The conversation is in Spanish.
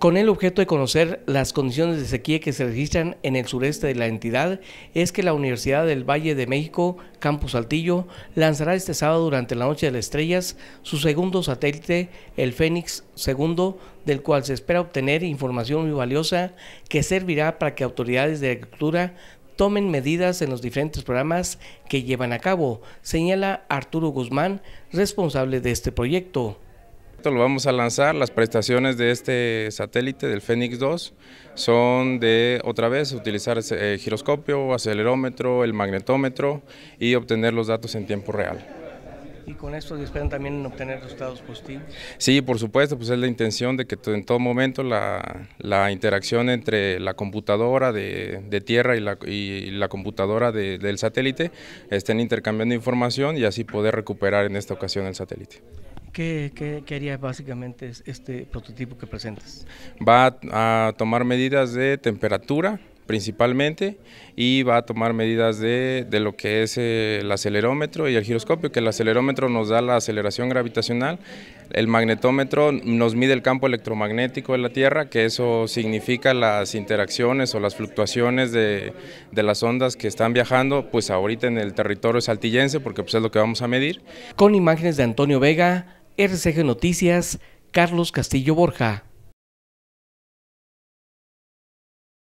Con el objeto de conocer las condiciones de sequía que se registran en el sureste de la entidad, es que la Universidad del Valle de México, Campus Saltillo, lanzará este sábado durante la Noche de las Estrellas su segundo satélite, el Fénix II, del cual se espera obtener información muy valiosa que servirá para que autoridades de agricultura tomen medidas en los diferentes programas que llevan a cabo, señala Arturo Guzmán, responsable de este proyecto. Lo vamos a lanzar, las prestaciones de este satélite del Fénix 2 son de otra vez utilizar el eh, giroscopio, acelerómetro, el magnetómetro y obtener los datos en tiempo real. ¿Y con esto esperan también obtener resultados positivos? Sí, por supuesto, pues es la intención de que en todo momento la, interacción entre la computadora de, tierra y la, y la computadora del satélite estén intercambiando información y así poder recuperar en esta ocasión el satélite. ¿Qué, haría básicamente este prototipo que presentas? Va a tomar medidas de temperatura principalmente y va a tomar medidas de, lo que es el acelerómetro y el giroscopio, que el acelerómetro nos da la aceleración gravitacional, el magnetómetro nos mide el campo electromagnético de la Tierra, que eso significa las interacciones o las fluctuaciones de, de las ondas que están viajando, pues ahorita en el territorio saltillense, porque pues es lo que vamos a medir. Con imágenes de Antonio Vega, RCG Noticias, Carlos Castillo Borja.